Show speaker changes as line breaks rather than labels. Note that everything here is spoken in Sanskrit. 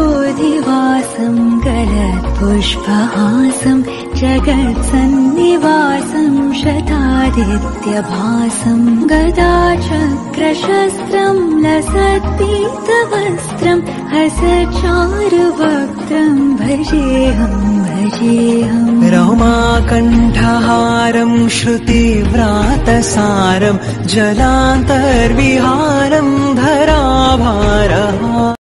सदाम्भोधिवासं गलत्पुष्पहासं जगत्सन्निवासं शतादित्यभासं गदाचक्रशस्त्रं लसत्पीतवस्त्रं हसचारुवक्त्रं भजेऽहं भजेऽहम्
रमाकण्ठहारं श्रुतिव्रातसारं जलान्तर्विहारं धराभारः